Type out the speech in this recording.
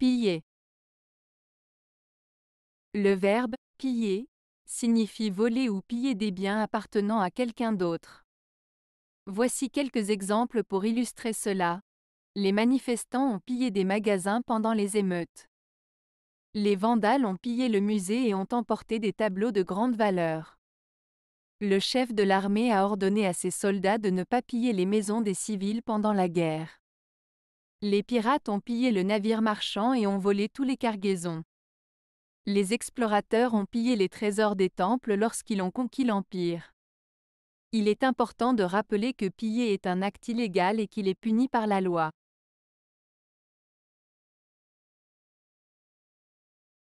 Piller. Le verbe piller signifie voler ou piller des biens appartenant à quelqu'un d'autre. Voici quelques exemples pour illustrer cela. Les manifestants ont pillé des magasins pendant les émeutes. Les vandales ont pillé le musée et ont emporté des tableaux de grande valeur. Le chef de l'armée a ordonné à ses soldats de ne pas piller les maisons des civils pendant la guerre. Les pirates ont pillé le navire marchand et ont volé tous les cargaisons. Les explorateurs ont pillé les trésors des temples lorsqu'ils ont conquis l'Empire. Il est important de rappeler que piller est un acte illégal et qu'il est puni par la loi.